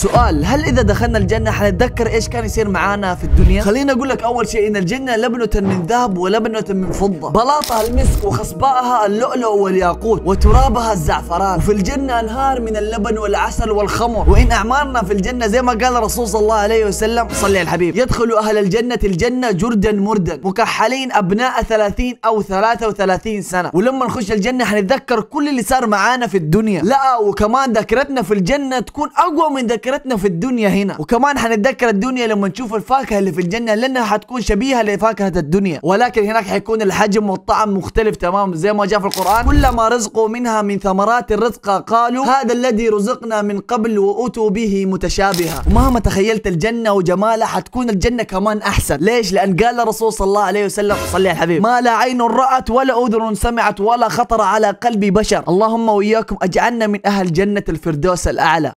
سؤال هل إذا دخلنا الجنة حنتذكر إيش كان يصير معانا في الدنيا؟ خليني أقول لك أول شيء إن الجنة لبنة من ذهب ولبنة من فضة. بلاطها المسك وخصبائها اللؤلؤ والياقوت وترابها الزعفران. وفي الجنة أنهار من اللبن والعسل والخمر. وإن أعمارنا في الجنة زي ما قال الرسول صلى الله عليه وسلم صلي على الحبيب. يدخل أهل الجنة الجنة جردا مردا. مكحلين أبناء 30 أو 33 سنة. ولما نخش الجنة حنتذكر كل اللي صار معانا في الدنيا. لا وكمان ذاكرتنا في الجنة تكون أقوى من ذاكرتنا ذاكرتنا في الدنيا هنا. وكمان حنتذكر الدنيا لما نشوف الفاكهة اللي في الجنة لأنها حتكون شبيهة لفاكهة الدنيا. ولكن هناك حيكون الحجم والطعم مختلف تماما زي ما جاء في القرآن. كلما رزقوا منها من ثمرات الرزق قالوا هذا الذي رزقنا من قبل واتوا به متشابها. ومهما تخيلت الجنة وجمالها حتكون الجنة كمان أحسن. ليش؟ لأن قال الرسول صلى الله عليه وسلم صلي على الحبيب. ما لا عين رأت ولا أذن سمعت ولا خطر على قلب بشر. اللهم وإياكم أجعلنا من أهل جنة الفردوس الأعلى.